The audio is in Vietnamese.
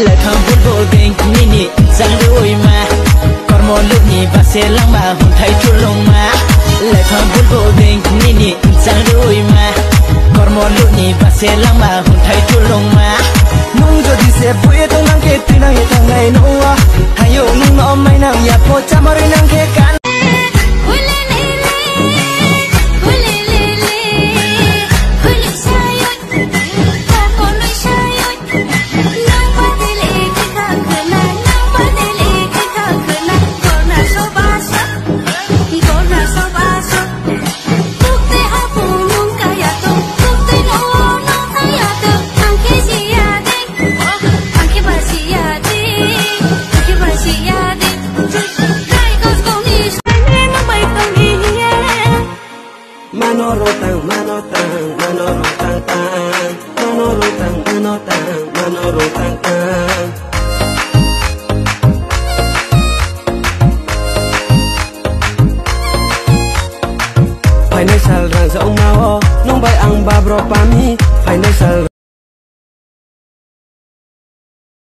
là thầm phút vô tình Nhi nhị rằng đuôi mà. Còn một lúc nhị và xe lăng mà hồn thấy chút lông mà. Là thầm phút vô tình Nhi nhị rằng đuôi mà. Còn một lúc nhị và xe lăng mà hồn thấy chút lông mà. Nung cho đi xe vui tôi nắng kê tuy năng hệ thằng này nô Hay yêu nung nó mây nàng nhạt phố cha mà rơi nắng kê cán manoro tang tang manoro tang manotang manoro tang tang financial rang sa umawo nung bay ang babro pami. Financial